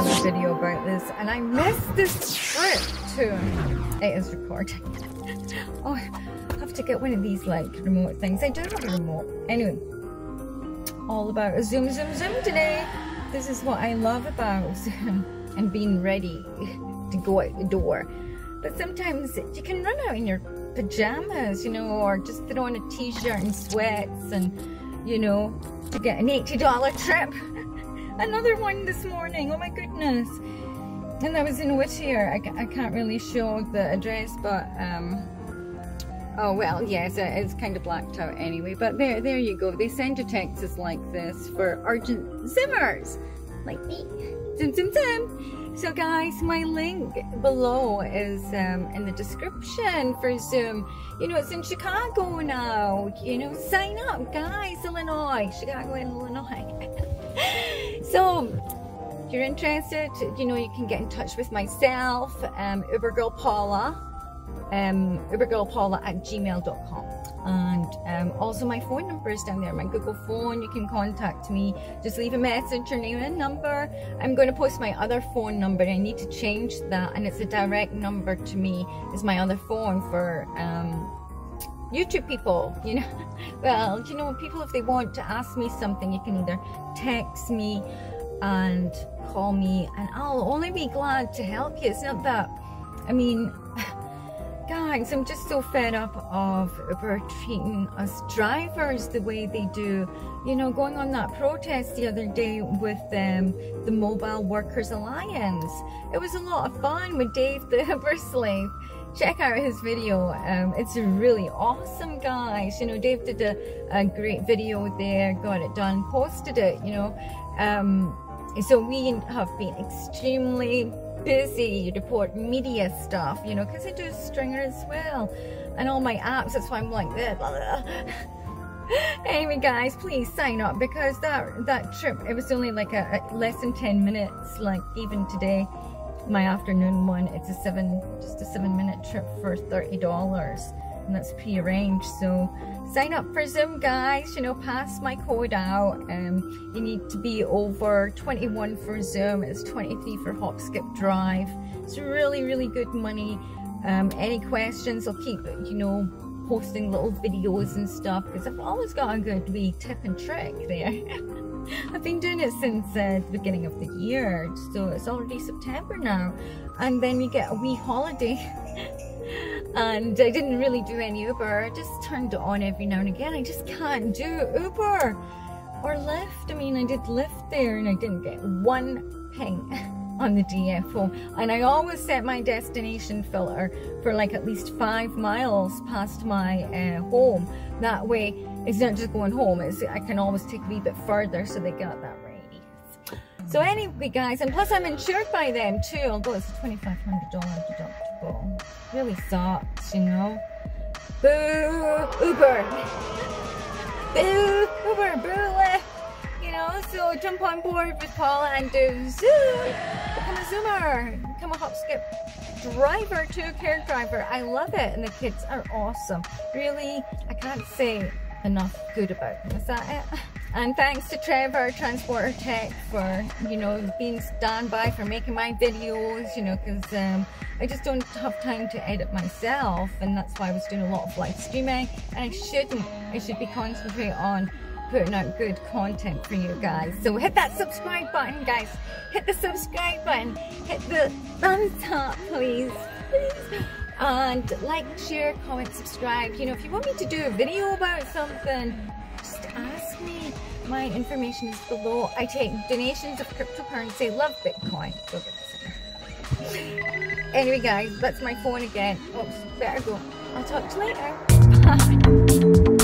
another video about this and I missed this trip too. It is recording. oh, I have to get one of these like remote things. I do have a remote. Anyway, all about ZUM, ZUM, ZUM today. This is what I love about ZUM and being ready to go out the door. But sometimes you can run out in your pajamas, you know, or just throw on a t-shirt and sweats and, you know, to get an $80 trip. Another one this morning, oh my goodness. And that was in Whittier. I, I can't really show the address, but, um, oh well, yes, it's kind of blacked out anyway. But there, there you go. They send you texts like this for urgent Zimmers, like me. Zim, zim, zim. So guys, my link below is um, in the description for ZUM. You know, it's in Chicago now. You know, sign up, guys, Illinois, Chicago and Illinois. so, if you're interested, you know, you can get in touch with myself, um, Ubergirl Paula, um, ubergirlpaula at gmail.com and um, also my phone number is down there my google phone. You can contact me. Just leave a message your name and number. I'm going to post my other phone number. I need to change that and it's a direct number to me is my other phone for um, youtube people you know well you know people if they want to ask me something you can either text me and call me and i'll only be glad to help you it's not that i mean Guys, I'm just so fed up of Uber treating us drivers the way they do. You know, going on that protest the other day with um, the Mobile Workers Alliance. It was a lot of fun with Dave the Uber slave. Check out his video. Um, it's really awesome, guys. You know, Dave did a, a great video there, got it done, posted it, you know. Um, so we have been extremely busy report media stuff, you know, because I do Stringer as well. And all my apps, that's why I'm like this. Blah, blah. anyway, guys, please sign up because that that trip, it was only like a, a less than 10 minutes, like even today, my afternoon one, it's a seven, just a seven minute trip for $30 and that's pre-arranged. So sign up for ZUM guys, you know, pass my code out. Um, you need to be over 21 for ZUM, it's 23 for Hop Skip Drive. It's really, really good money. Um, any questions, I'll keep, you know, posting little videos and stuff because I've always got a good wee tip and trick there. I've been doing it since uh, the beginning of the year, so it's already September now. And then we get a wee holiday and I didn't really do any Uber. I just turned it on every now and again. I just can't do Uber or Lyft. I mean, I did Lyft there and I didn't get one ping on the DFO. And I always set my destination filter for like at least five miles past my uh, home. That way, it's not just going home. It's, I can always take a wee bit further so they got that ready. So anyway, guys, and plus I'm insured by them too, although it's a $2,500 deductible really sucks, you know? Boo! Uber! Boo! Uber! Boo! You know, so jump on board with Paula and do ZUM! Become a Zumer! Become a hop skip driver to care driver. I love it and the kids are awesome. Really, I can't say enough good about. Is that it? And thanks to Trevor, Transporter Tech, for, you know, being standby for making my videos, you know, because um, I just don't have time to edit myself. And that's why I was doing a lot of live streaming. And I shouldn't. I should be concentrating on putting out good content for you guys. So hit that subscribe button, guys. Hit the subscribe button. Hit the thumbs up, please. Please. And like, share, comment, subscribe. You know, if you want me to do a video about something, just ask me. My information is below. I take donations of cryptocurrency. Love Bitcoin. Anyway, guys, that's my phone again. Oops, better go. I'll talk to you later. Bye.